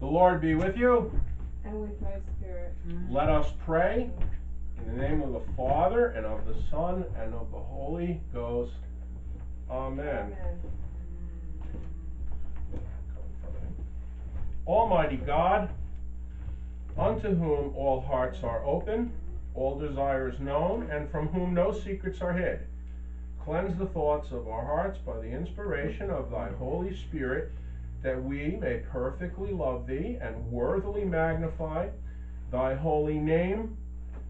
The Lord be with you. And with my spirit. Let us pray in the name of the Father and of the Son and of the Holy Ghost. Amen. Amen. Almighty God, unto whom all hearts are open, all desires known, and from whom no secrets are hid, cleanse the thoughts of our hearts by the inspiration of thy Holy Spirit, that we may perfectly love thee and worthily magnify thy holy name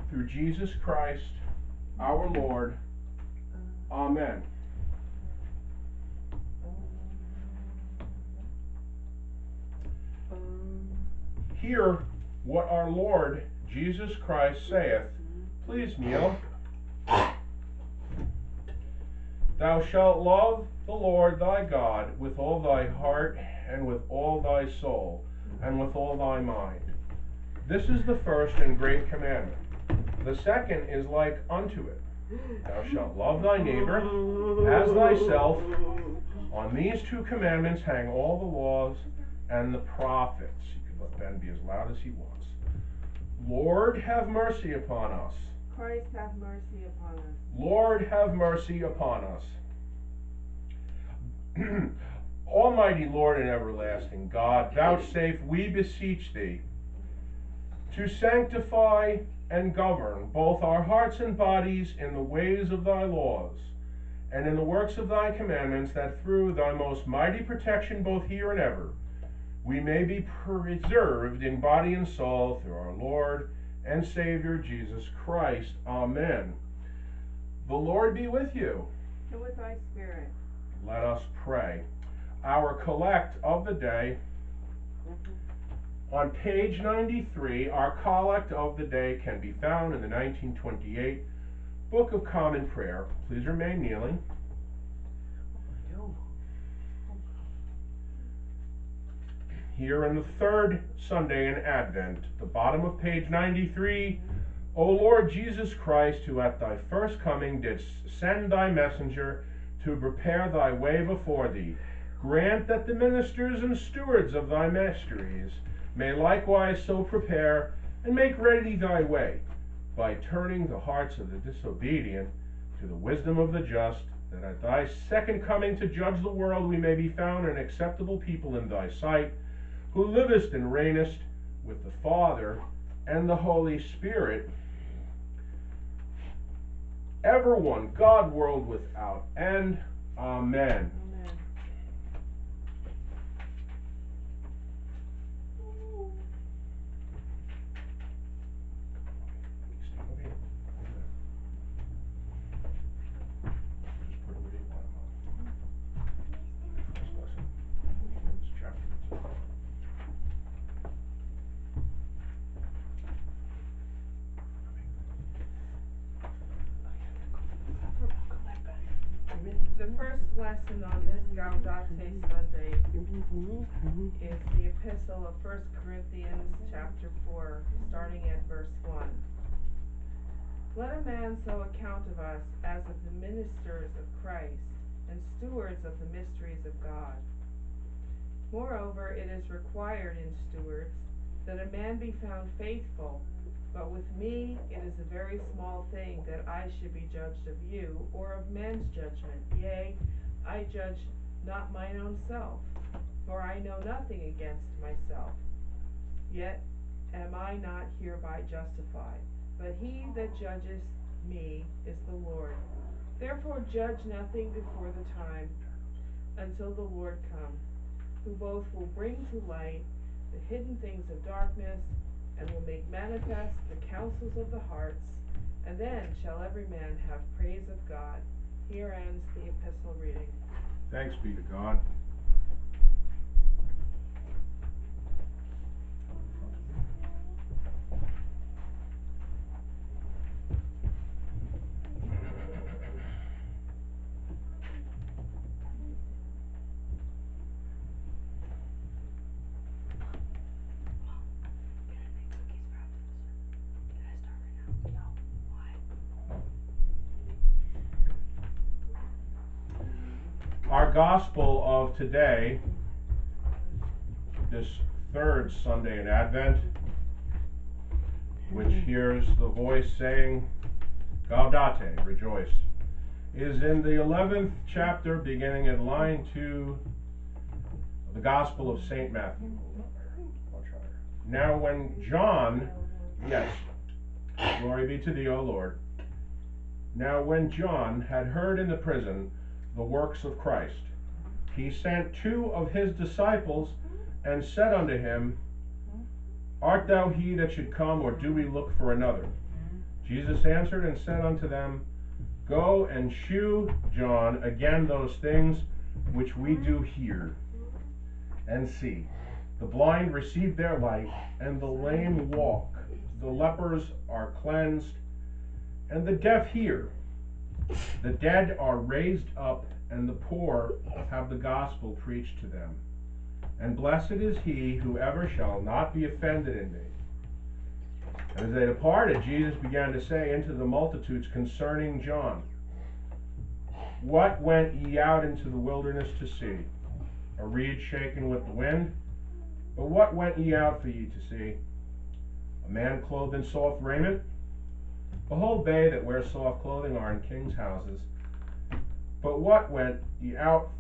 through Jesus Christ our Lord. Amen. Hear what our Lord Jesus Christ saith. Please kneel. Thou shalt love the Lord thy God with all thy heart, and with all thy soul, and with all thy mind. This is the first and great commandment. The second is like unto it. Thou shalt love thy neighbor as thyself. On these two commandments hang all the laws and the prophets. Let Ben be as loud as he wants. Lord, have mercy upon us. Christ have mercy upon us. Lord, have mercy upon us. Almighty Lord and everlasting God, vouchsafe, we beseech thee, to sanctify and govern both our hearts and bodies in the ways of thy laws, and in the works of thy commandments, that through thy most mighty protection both here and ever, we may be preserved in body and soul through our Lord and Savior Jesus Christ. Amen. The Lord be with you. And with thy spirit. Let us pray. Our collect of the day, mm-hmm. on page 93, our collect of the day can be found in the 1928 Book of Common Prayer. Please remain kneeling. Here in the third Sunday in Advent, the bottom of page 93. O Lord Jesus Christ, who at thy first coming didst send thy messenger to prepare thy way before thee, grant that the ministers and stewards of thy mysteries may likewise so prepare and make ready thy way, by turning the hearts of the disobedient to the wisdom of the just, that at thy second coming to judge the world we may be found an acceptable people in thy sight, who livest and reignest with the Father and the Holy Spirit, ever one, God, world without end. Amen. Is the epistle of First Corinthians chapter four, starting at verse one. Let a man so account of us as of the ministers of Christ and stewards of the mysteries of God. Moreover, it is required in stewards that a man be found faithful. But with me it is a very small thing that I should be judged of you, or of men's judgment. Yea, I judge not mine own self, for I know nothing against myself. Yet am I not hereby justified, but he that judges me is the Lord. Therefore judge nothing before the time, until the Lord come, who both will bring to light the hidden things of darkness, and will make manifest the counsels of the hearts, and then shall every man have praise of God. Here ends the epistle reading. Thanks be to God. Gospel of today, this third Sunday in Advent, which hmm. hears the voice saying, Gaudete, rejoice, is in the 11th chapter, beginning at line 2 of the Gospel of St. Matthew. Now, when John, yes, glory be to thee, O Lord. Now, when John had heard in the prison the works of Christ, he sent two of his disciples and said unto him, Art thou he that should come, or do we look for another? Jesus answered and said unto them, Go and shew John again those things which we do hear and see. The blind receive their light, and the lame walk. The lepers are cleansed, and the deaf hear. The dead are raised up, and the poor have the gospel preached to them. And blessed is he who ever shall not be offended in me. And as they departed, Jesus began to say unto the multitudes concerning John, What went ye out into the wilderness to see? A reed shaken with the wind? But what went ye out for ye to see? A man clothed in soft raiment? Behold, they that wear soft clothing are in kings' houses. But what went ye out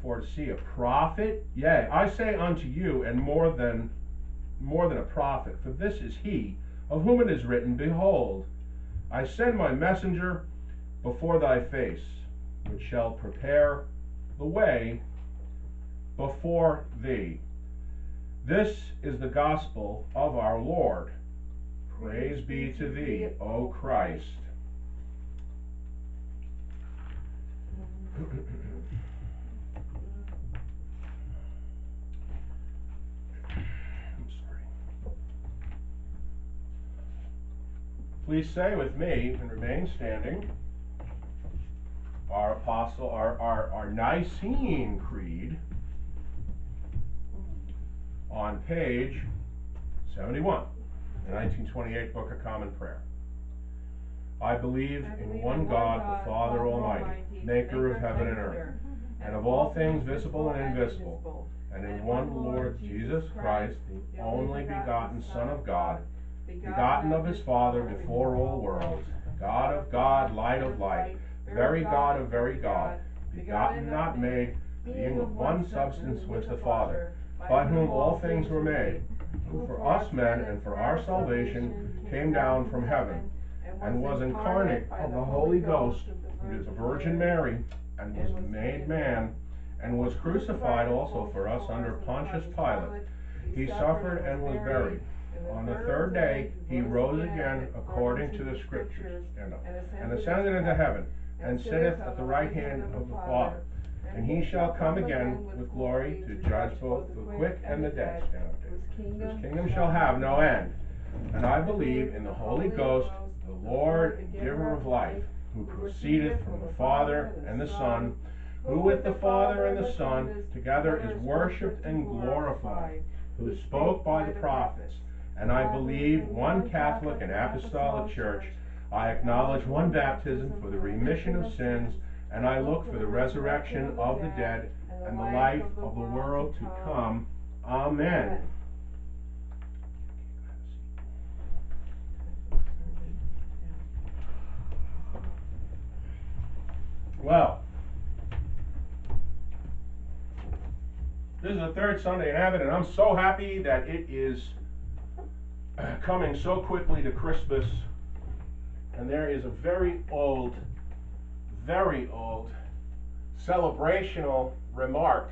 for to see a prophet? Yea, I say unto you, and more than more than a prophet, for this is he of whom it is written, Behold, I send my messenger before thy face, which shall prepare the way before thee. This is the gospel of our Lord. Praise be to thee, O Christ. I'm sorry. Please say with me and remain standing our apostle, our, our, our Nicene Creed on page 71, the 1928 Book of Common Prayer. I believe I in believe one God, the Father Almighty, maker of heaven and earth, and of all things visible and invisible, and in one Lord Jesus Christ, the only begotten Son of God, begotten of his Father before all worlds, God of God, light of light, very God of very God, begotten not made, being of one substance with the Father, by whom all things were made, who for us men and for our salvation came down from heaven, and was incarnate of the Holy Ghost, with the Virgin Mary, and was made man, and was crucified also for us under Pontius Pilate. He suffered and was buried. On the third day he rose again according to the Scriptures, and, ascended into heaven, and sitteth at the right hand of the Father. And he shall come again with glory to judge both the quick and the dead. Stand up, David. Whose kingdom shall have no end. And I believe in the Holy Ghost, the Lord and giver of life, who proceedeth from the Father and the Son, who with the Father and the Son together is worshipped and glorified, who spoke by the prophets. And I believe one Catholic and Apostolic Church. I acknowledge one baptism for the remission of sins, and I look for the resurrection of the dead and the life of the world to come. Amen. Well, this is the third Sunday in Advent, and I'm so happy that it is uh, coming so quickly to Christmas. And there is a very old, very old celebrational remark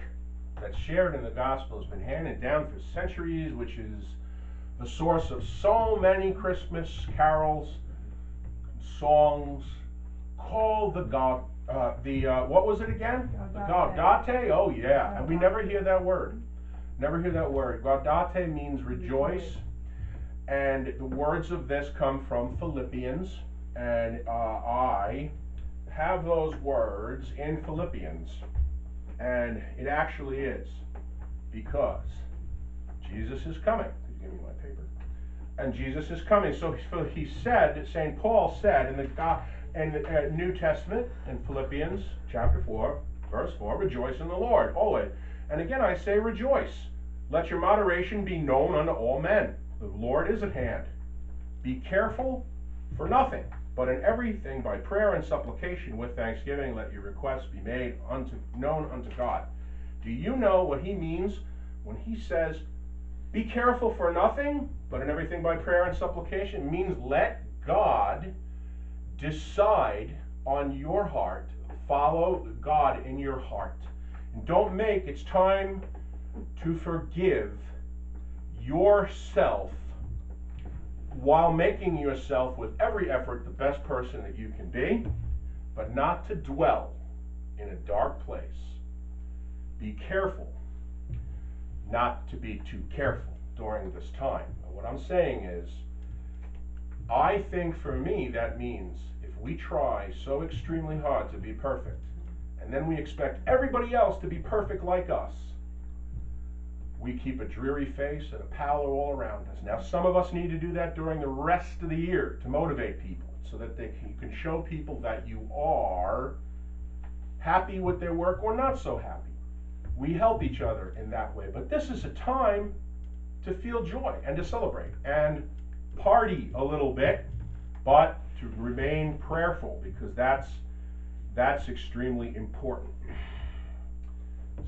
that's shared in the gospel, has been handed down for centuries, which is the source of so many Christmas carols, songs, called the God, uh, the uh, what was it again? The Gaudete. Oh yeah, and we never hear that word. Never hear that word. Gaudete means rejoice, and the words of this come from Philippians, and uh, I have those words in Philippians, and it actually is because Jesus is coming. Give me my paper? And Jesus is coming. So he said, St. Paul said in the God the uh, New Testament in Philippians chapter 4, verse 4, rejoice in the Lord always. And again I say rejoice. Let your moderation be known unto all men. The Lord is at hand. Be careful for nothing, but in everything by prayer and supplication with thanksgiving let your requests be made unto known unto God. Do you know what he means when he says be careful for nothing, but in everything by prayer and supplication? Means let God decide on your heart, follow God in your heart. And don't make it's time to forgive yourself while making yourself with every effort the best person that you can be, but not to dwell in a dark place. Be careful not to be too careful during this time. What I'm saying is, I think for me that means if we try so extremely hard to be perfect, and then we expect everybody else to be perfect like us, we keep a dreary face and a pallor all around us. Now, some of us need to do that during the rest of the year to motivate people so that they can, you can show people that you are happy with their work or not so happy. We help each other in that way. But this is a time to feel joy and to celebrate and party a little bit, but to remain prayerful because that's that's extremely important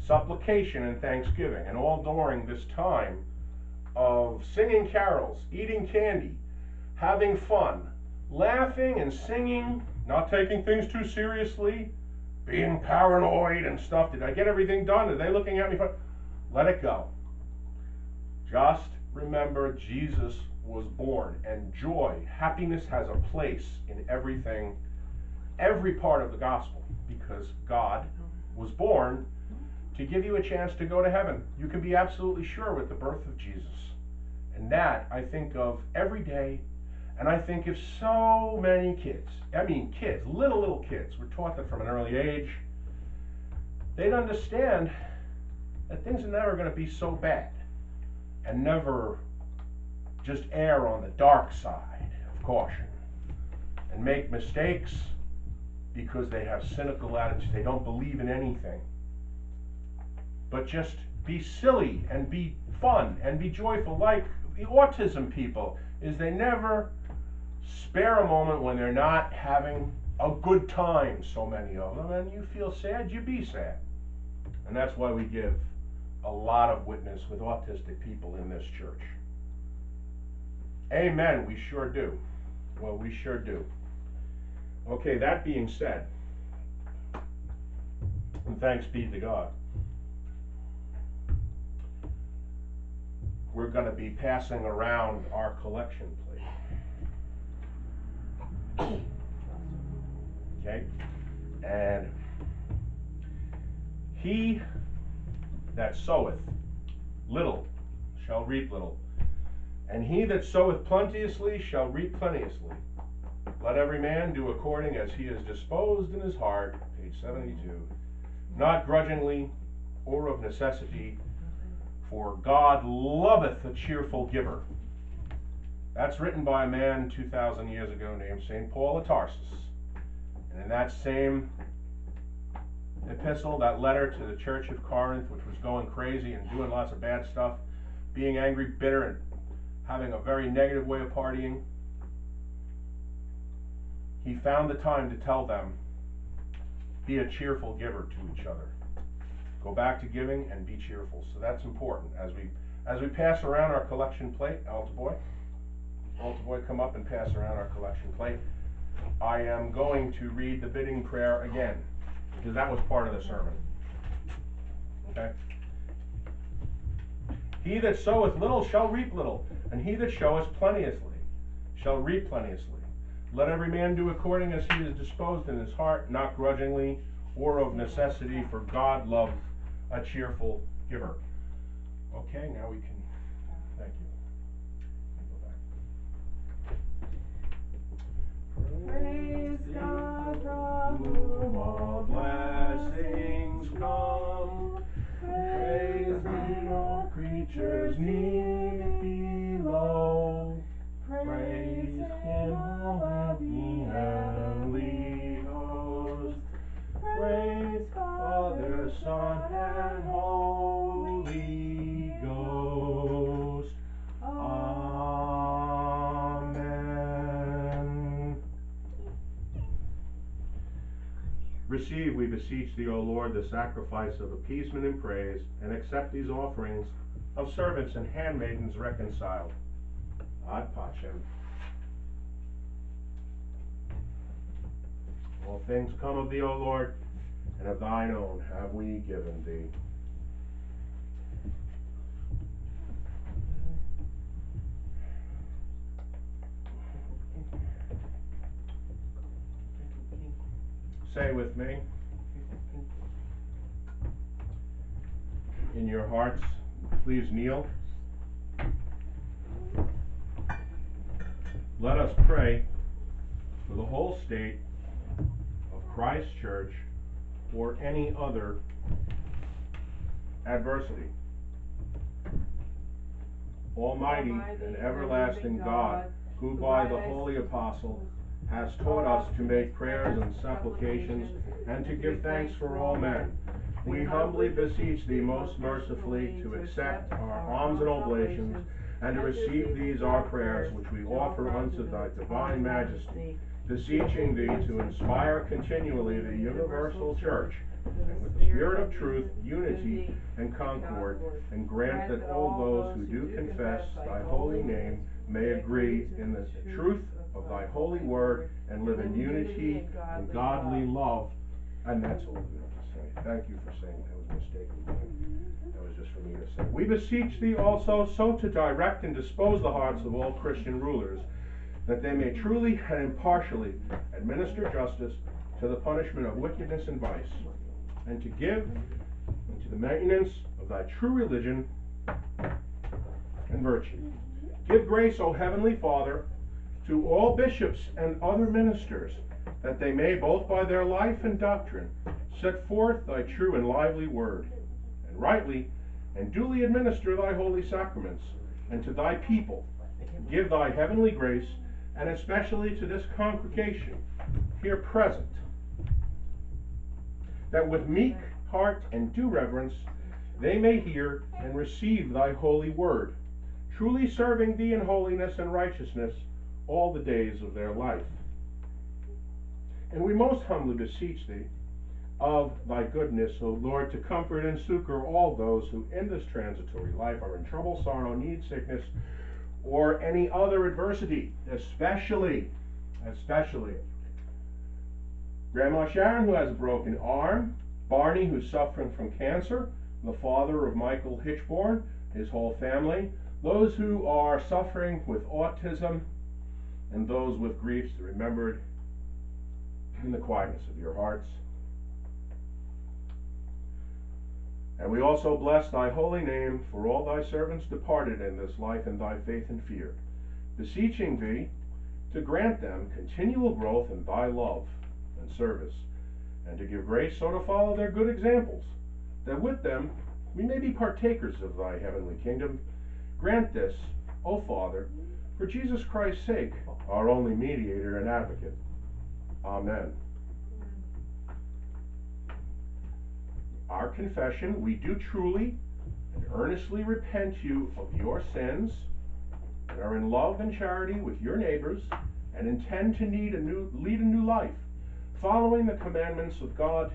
supplication and thanksgiving, and all during this time of singing carols, eating candy, having fun, laughing and singing, not taking things too seriously, being paranoid and stuff. Did I get everything done? Are they looking at me? For... Let it go. Just remember Jesus was born, and joy, happiness has a place in everything, every part of the gospel, because God was born to give you a chance to go to heaven. You can be absolutely sure with the birth of Jesus. And that I think of every day, and I think of so many kids. I mean, kids, little, little kids, were taught that from an early age. They'd understand that things are never going to be so bad and never just err on the dark side of caution and make mistakes because they have cynical attitudes. They don't believe in anything but just be silly and be fun and be joyful like the autism people is they never spare a moment when they're not having a good time so many of them and you feel sad you be sad and that's why we give a lot of witness with autistic people in this church amen we sure do well we sure do okay that being said and thanks be to god we're going to be passing around our collection plate. Okay? And he that soweth little shall reap little, and he that soweth plenteously shall reap plenteously. Let every man do according as he is disposed in his heart, page 72, not grudgingly or of necessity for God loveth a cheerful giver. That's written by a man 2,000 years ago named St. Paul of Tarsus. And in that same epistle, that letter to the church of Corinth, which was going crazy and doing lots of bad stuff, being angry, bitter, and having a very negative way of partying, he found the time to tell them, be a cheerful giver to each other. Go back to giving and be cheerful. So that's important as we as we pass around our collection plate, altar boy. Altar boy, come up and pass around our collection plate. I am going to read the bidding prayer again, because that was part of the sermon. Okay? He that soweth little shall reap little, and he that showeth plenteously shall reap plenteously. Let every man do according as he is disposed in his heart, not grudgingly or of necessity, for God loves a cheerful giver. Okay, now we can, thank you. Go back. Praise God from whom all blessings come. Praise thee, all creatures near below. Praise him, all the heavenly host. Praise Father, Son, and Holy Ghost. Amen. Receive, we beseech thee, O Lord, the sacrifice of appeasement and praise, and accept these offerings of servants and handmaidens reconciled. Ad pacem. All things come of thee, O Lord, and of thine own have we given thee. Say with me. In your hearts, please kneel. Let us pray for the whole state of Christ Church or any other adversity. Almighty and everlasting God, who by the holy apostle has taught us to make prayers and supplications and to give thanks for all men. We humbly beseech thee most mercifully to accept our alms and oblations and to receive these our prayers which we offer unto thy divine majesty, beseeching thee to inspire continually the universal church with the spirit of truth, unity, and concord, and grant that all those who do confess thy holy name may agree in the truth of thy holy word and live in unity and godly love. And that's all we have to say. Thank you for saying that was mistaken. Mm-hmm. That was just for me to say. We beseech thee also so to direct and dispose the hearts of all Christian rulers, that they may truly and impartially administer justice to the punishment of wickedness and vice, and to give unto the maintenance of thy true religion and virtue. Mm-hmm. Give grace, O heavenly Father, to all bishops and other ministers, that they may, both by their life and doctrine, set forth thy true and lively word, and rightly and duly administer thy holy sacraments, and to thy people give thy heavenly grace, and especially to this congregation here present, that with meek heart and due reverence they may hear and receive thy holy word, truly serving thee in holiness and righteousness all the days of their life. And we most humbly beseech thee of thy goodness, O Lord, to comfort and succor all those who in this transitory life are in trouble, sorrow, need, sickness, or any other adversity, especially, especially Grandma Sharon, who has a broken arm, Barney, who's suffering from cancer, the father of Michael Hitchborn, his whole family, those who are suffering with autism, and those with griefs remembered in the quietness of your hearts. And we also bless thy holy name for all thy servants departed in this life in thy faith and fear, beseeching thee to grant them continual growth in thy love and service, and to give grace so to follow their good examples, that with them we may be partakers of thy heavenly kingdom. Grant this, O Father, for Jesus Christ's sake, our only mediator and advocate. Amen. Our confession, we do truly and earnestly repent you of your sins, and are in love and charity with your neighbors, and intend to need a new, lead a new life, following the commandments of God,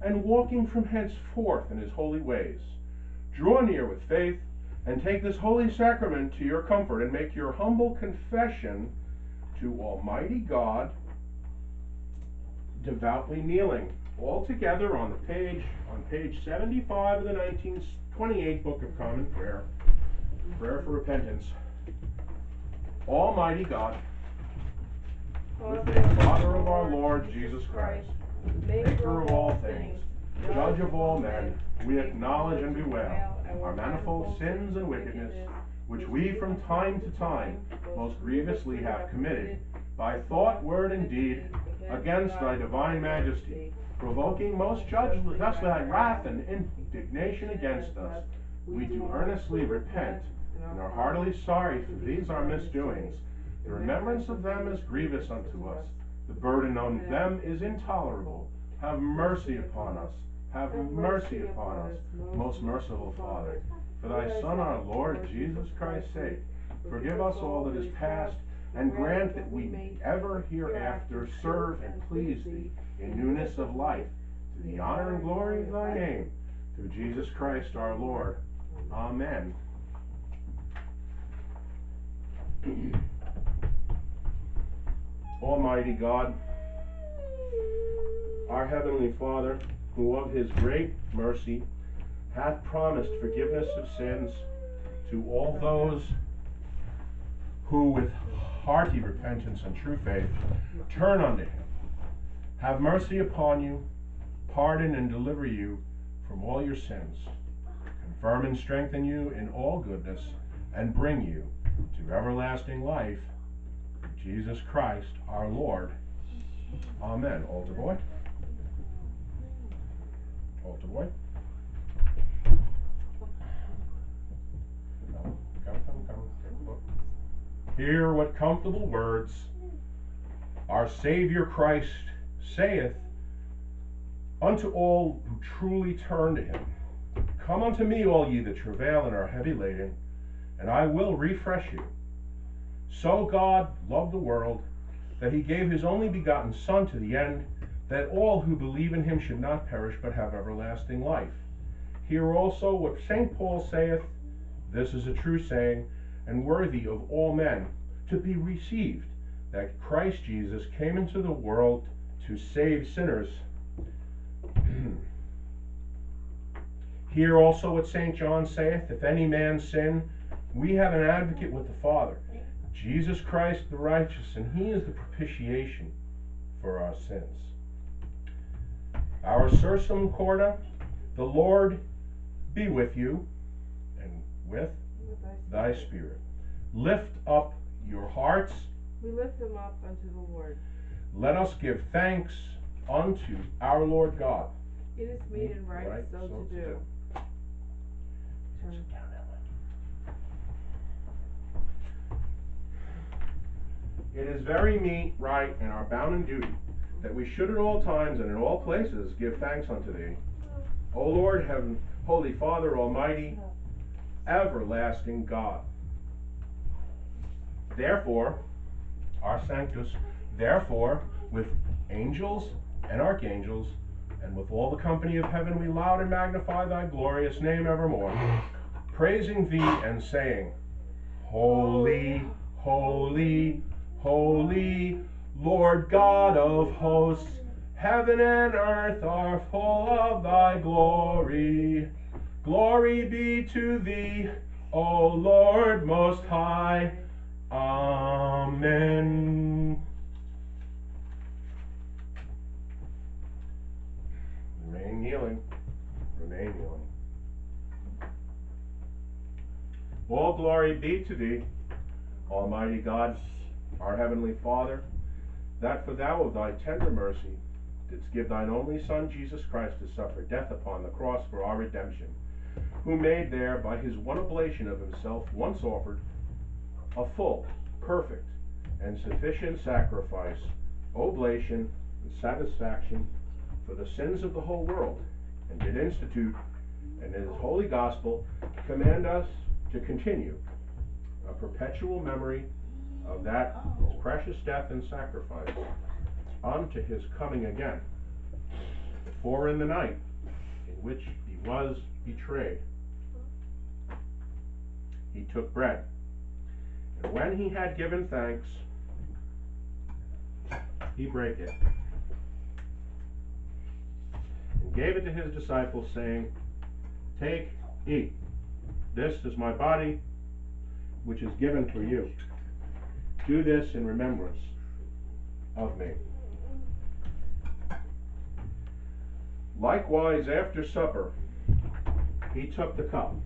and walking from henceforth in his holy ways. Draw near with faith, and take this holy sacrament to your comfort, and make your humble confession to Almighty God, devoutly kneeling, all together on the page, on page seventy-five of the nineteen twenty-eight Book of Common Prayer, Prayer for Repentance. Almighty God, with the Father of our Lord Jesus Christ, maker of all things, judge of all men, we acknowledge and bewail our manifold sins and wickedness, which we from time to time most grievously have committed, by thought, word, and deed, against thy divine majesty, provoking most justly thy wrath and indignation against us. We do earnestly repent, and are heartily sorry for these our misdoings. The remembrance of them is grievous unto us. The burden on them is intolerable. Have mercy upon us. Have mercy upon us, most merciful Father. For thy Son, our Lord Jesus Christ's sake, forgive us all that is past, and grant that we may ever hereafter serve and please thee in newness of life, to the honor and glory of thy name, through Jesus Christ our Lord. Amen. Almighty God, our heavenly Father, who of his great mercy hath promised forgiveness of sins to all those who with hearty repentance and true faith turn unto him. Have mercy upon you, pardon and deliver you from all your sins, confirm and strengthen you in all goodness, and bring you to everlasting life. Jesus Christ our Lord. Amen. Altar boy. Altar boy. Come, come, come, come. Hear what comfortable words our Savior Christ saith unto all who truly turn to him. Come unto me, all ye that travail and are heavy laden, and I will refresh you. So God loved the world that he gave his only begotten Son to the end, that all who believe in him should not perish but have everlasting life. Hear also what St. Paul saith, this is a true saying, and worthy of all men to be received, that Christ Jesus came into the world to save sinners. Hear also what St. John saith, if any man sin, we have an advocate with the Father, Jesus Christ the righteous, and he is the propitiation for our sins. Our sursum corda, the Lord be with you, and with thy spirit. Lift up your hearts. We lift them up unto the Lord. Let us give thanks unto our Lord God. It is meet and right, Right, so so to to do. do. Turn. Sit down, Ellen. It is very meet, right, and our bounden duty that we should at all times and in all places give thanks unto thee. O Lord, heaven, Holy Father, Almighty, everlasting God. Therefore, our Sanctus, therefore, with angels and archangels, and with all the company of heaven, we loud and magnify thy glorious name evermore, praising thee and saying, Holy, holy, holy, Lord God of hosts, heaven and earth are full of thy glory. Glory be to thee, O Lord most high. Amen. Kneeling. Remain kneeling. All glory be to thee, Almighty God, our heavenly Father, that for thou of thy tender mercy didst give thine only Son, Jesus Christ, to suffer death upon the cross for our redemption, who made there, by his one oblation of himself, once offered, a full, perfect, and sufficient sacrifice, oblation, and satisfaction for the sins of the whole world, and did institute, and in his holy gospel, command us to continue a perpetual memory of that his precious death and sacrifice unto his coming again. For in the night in which he was betrayed, he took bread, and when he had given thanks, he brake it, gave it to his disciples, saying, Take, eat, this is my body, which is given for you. Do this in remembrance of me. Likewise, after supper, he took the cup,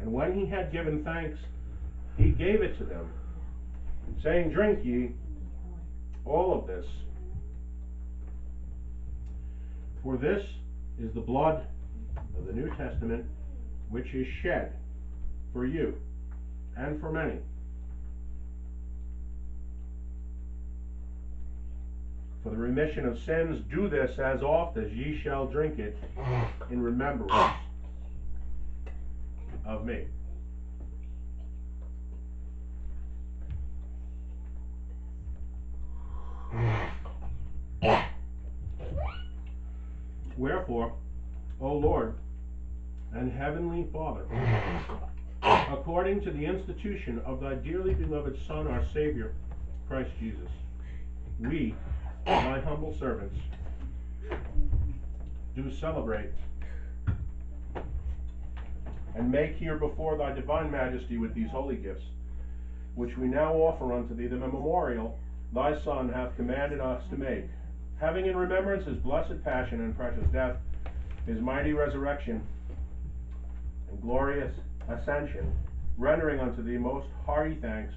and when he had given thanks, he gave it to them, saying, Drink ye all of this, for this is the blood of the New Testament, which is shed for you and for many. For the remission of sins, do this as oft as ye shall drink it in remembrance of me. O Lord and heavenly Father, according to the institution of thy dearly beloved Son, our Savior, Christ Jesus, we, thy humble servants, do celebrate and make here before thy divine majesty with these holy gifts, which we now offer unto thee, the memorial thy Son hath commanded us to make, having in remembrance his blessed passion and precious death, his mighty resurrection, and glorious ascension, rendering unto thee most hearty thanks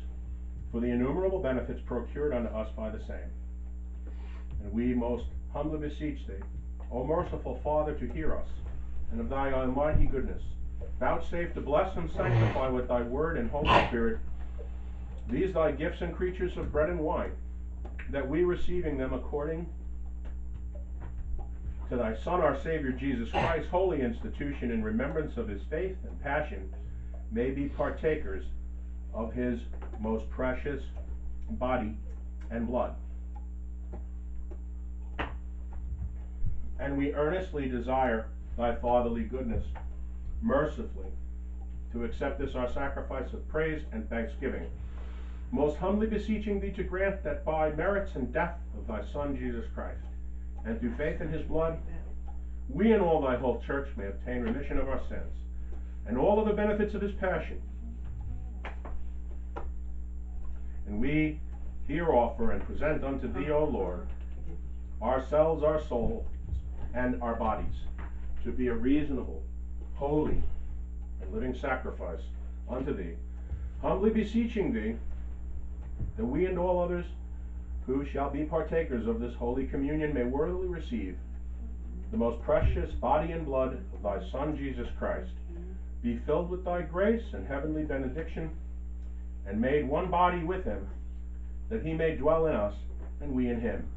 for the innumerable benefits procured unto us by the same. And we most humbly beseech thee, O merciful Father, to hear us, and of thy almighty goodness, vouchsafe to bless and sanctify with thy word and Holy Spirit these thy gifts and creatures of bread and wine, that we receiving them according to thy Son, our Savior Jesus Christ, holy institution in remembrance of his faith and passion, may be partakers of his most precious body and blood. And we earnestly desire thy fatherly goodness, mercifully, to accept this our sacrifice of praise and thanksgiving. Most humbly beseeching thee to grant that by merits and death of thy Son Jesus Christ, and through faith in his blood, we and all thy whole church may obtain remission of our sins, and all of the benefits of his passion. And we here offer and present unto thee, O Lord, ourselves, our souls, and our bodies, to be a reasonable, holy, and living sacrifice unto thee, humbly beseeching thee that we and all others who shall be partakers of this holy communion may worthily receive the most precious body and blood of thy Son Jesus Christ, be filled with thy grace and heavenly benediction, and made one body with him, that he may dwell in us, and we in him.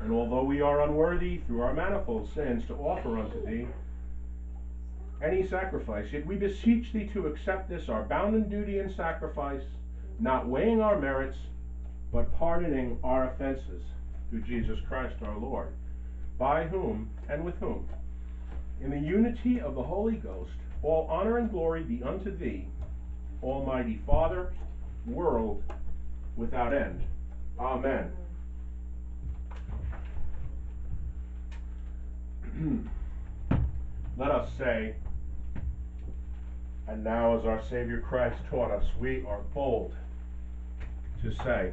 And although we are unworthy through our manifold sins to offer unto thee any sacrifice, yet we beseech thee to accept this our bounden duty and sacrifice, not weighing our merits, but pardoning our offenses through Jesus Christ our Lord, by whom and with whom, in the unity of the Holy Ghost, all honor and glory be unto thee, Almighty Father, world without end. Amen. Let us say, and now as our Savior Christ taught us, we are bold to say,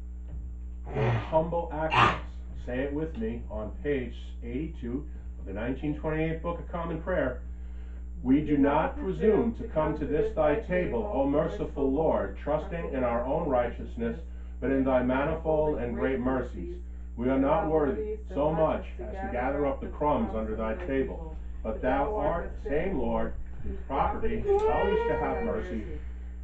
humble access. Say it with me on page 82 of the 1928 Book of Common Prayer. We do not presume to come to this thy table, O merciful Lord, trusting in our own righteousness, but in thy manifold and great mercies. We are not worthy so much as to gather up the crumbs under thy table, but thou art the same Lord, whose property always to have mercy.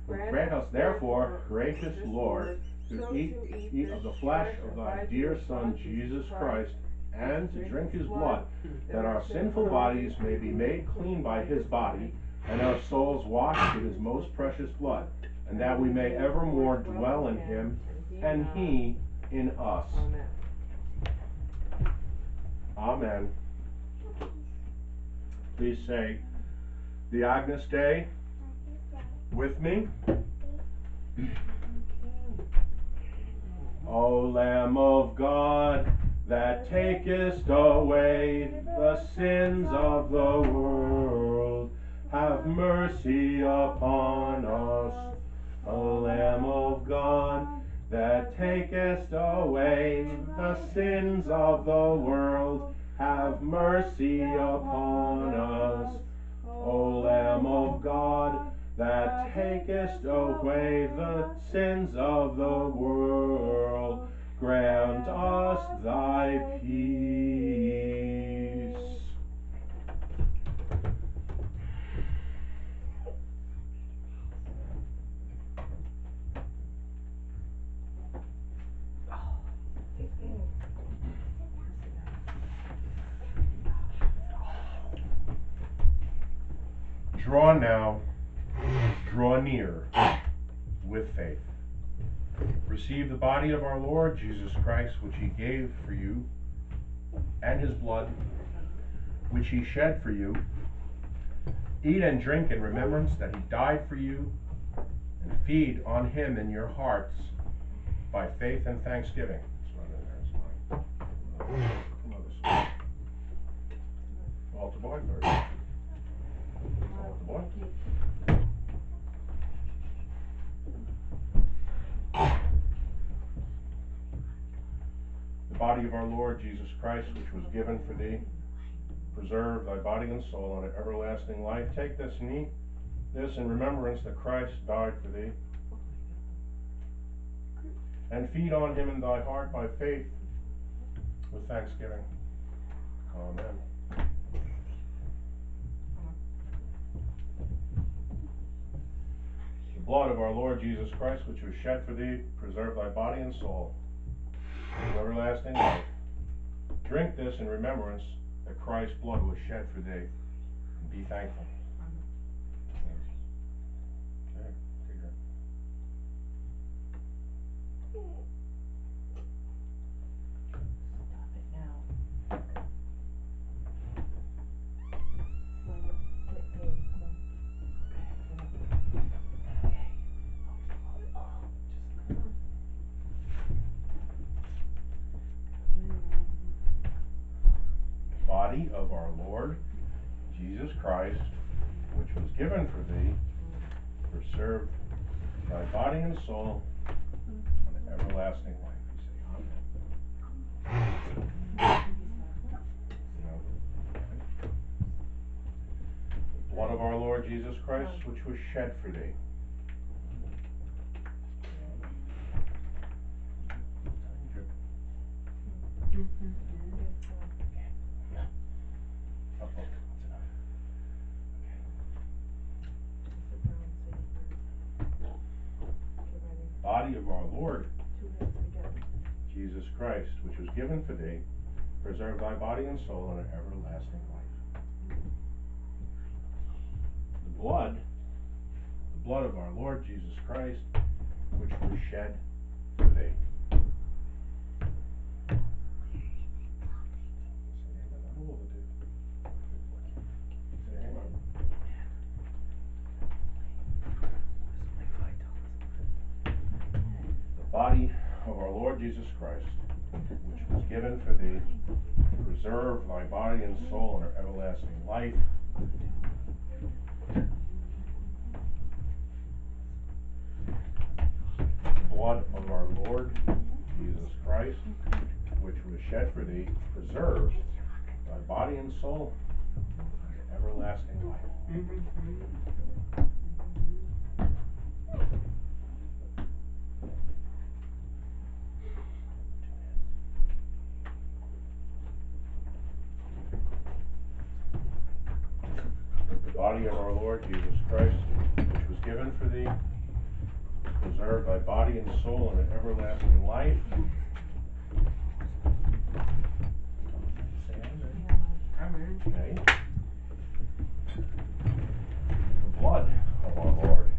Grant us therefore, gracious Lord, to eat, eat of the flesh of thy dear Son Jesus Christ, and to drink his blood, that our sinful bodies may be made clean by his body, and our souls washed with his most precious blood, and that we may evermore dwell in him, and he in us. Amen. Amen. Please say the Agnus Dei with me. O Lamb of God, that takest away the sins of the world, have mercy upon us. O Lamb of God, that takest away the sins of the world, have mercy upon us. O Lamb of God, that takest away the sins of the world, grant us thy peace. Draw now, draw near with faith. Receive the body of our Lord Jesus Christ, which he gave for you, and his blood, which he shed for you. Eat and drink in remembrance that he died for you, and feed on him in your hearts by faith and thanksgiving. Of our Lord Jesus Christ, which was given for thee, preserve thy body and soul unto everlasting life. Take this and eat this in remembrance that Christ died for thee. And feed on him in thy heart by faith with thanksgiving. Amen. The blood of our Lord Jesus Christ, which was shed for thee, preserve thy body and soul everlasting life. Drink this in remembrance that Christ's blood was shed for thee, and be thankful. And soul unto everlasting life. We say amen. No. The blood of our Lord Jesus Christ, which was shed for thee. Body of our Lord Jesus Christ, which was given for thee, preserve thy body and soul in an everlasting life. The blood, the blood of our Lord Jesus Christ, which was shed for thee. Preserve thy body and soul unto everlasting life. The blood of our Lord Jesus Christ, which was shed for thee, preserve thy body and soul unto everlasting life. Mm-hmm. Body of our Lord Jesus Christ, which was given for thee, preserve thy body and soul in an everlasting life. Okay. The blood of our Lord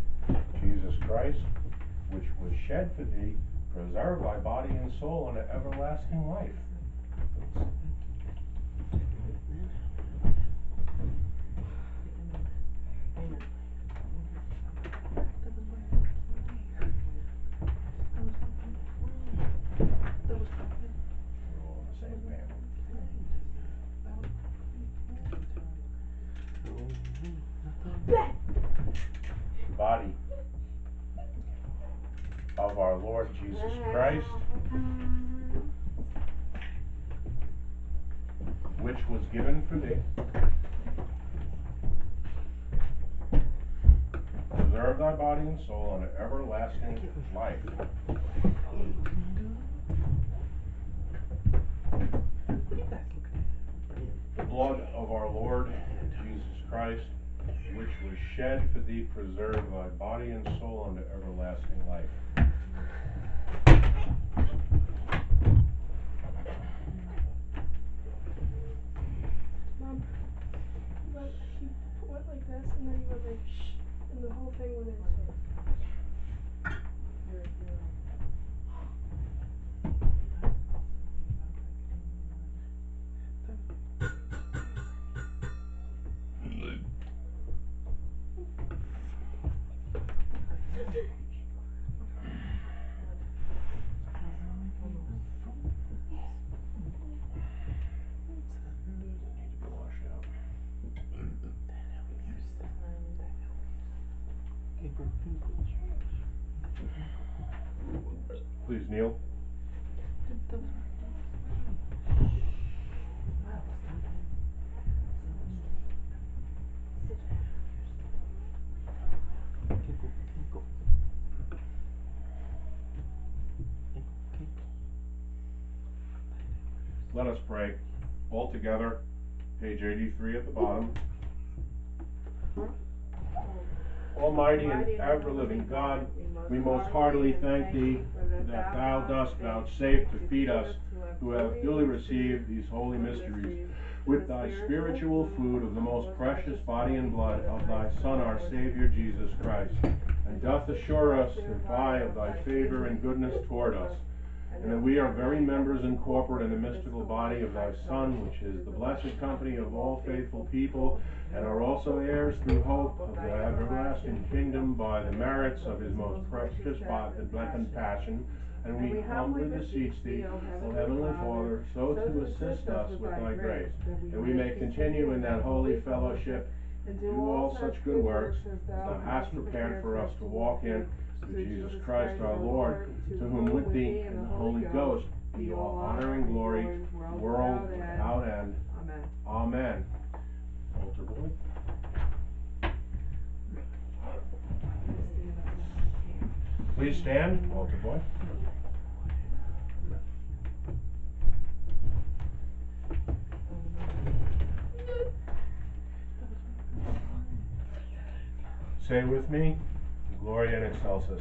Jesus Christ, which was shed for thee, preserve thy body and soul in an everlasting life. Life. The blood of our Lord Jesus Christ, which was shed for thee, preserve thy body and soul unto everlasting life. Like this, and then he went like shh, and the whole thing. Need Let us pray. All together, page eighty-three at the bottom. Almighty and ever-living God, we most heartily thank thee that thou dost vouchsafe to feed us who have duly received these holy mysteries with thy spiritual food of the most precious body and blood of thy Son, our Savior Jesus Christ, and doth assure us thereby of thy favor and goodness toward us, and that we are very members and corporate in the mystical body of thy Son, which is the blessed company of all faithful people, and are also heirs through hope of the everlasting kingdom by the merits of his most precious body and blessed passion. And we humbly beseech thee, O heavenly Father, so to assist us with thy grace, that we may continue in that holy fellowship, and do all such good works as thou hast prepared for us to walk in, through Jesus Christ our Lord, to whom with thee and the Holy Ghost be all honor and glory, world without end. Amen. Amen. Altar boy. Please stand, altar boy. Say with me, Gloria in excelsis.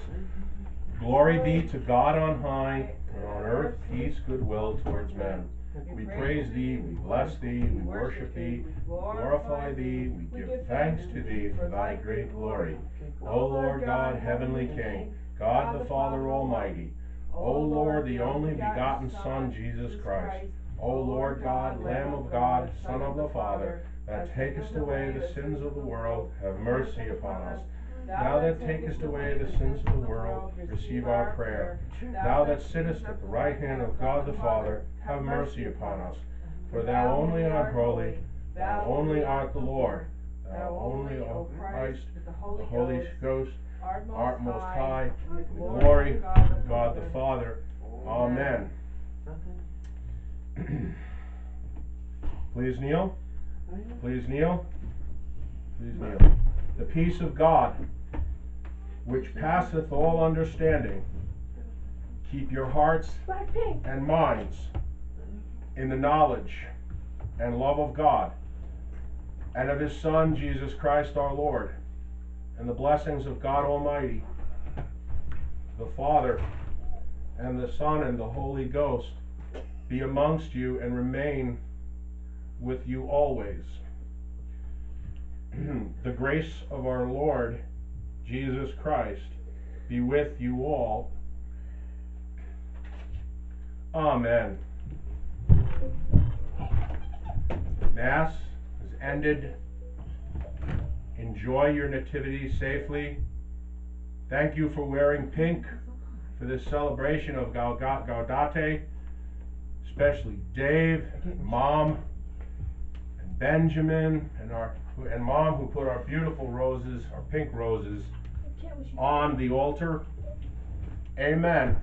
Glory be to God on high, and on earth peace, goodwill towards men. We praise thee, we bless thee, we worship thee, we glorify thee, we give thanks to thee for thy great glory. O Lord God, heavenly King, God the Father Almighty, O Lord, the only begotten Son, Jesus Christ, O Lord God, Lamb of God, Son of the Father, that takest away the sins of the world, have mercy upon us. Thou that takest away the sins of the world, receive our prayer. Thou that sittest at the right hand of God the Father, have mercy upon us. For thou only art holy, thou only art the Lord, thou only, O Christ, the Holy Ghost, art most high, glory God the Father. Amen. Please kneel. Please kneel. Please kneel. The peace of God, which passeth all understanding, keep your hearts and minds in the knowledge and love of God and of His Son, Jesus Christ our Lord, and the blessings of God Almighty, the Father, and the Son, and the Holy Ghost be amongst you and remain with you always. the grace of our Lord Jesus Christ be with you all. Amen. Mass is ended. Enjoy your nativity safely. Thank you for wearing pink for this celebration of Gaud- Gaudete, especially Dave, Mom, and Benjamin, and our and Mom who put our beautiful roses, our pink roses, I can't wish you on the altar. Amen.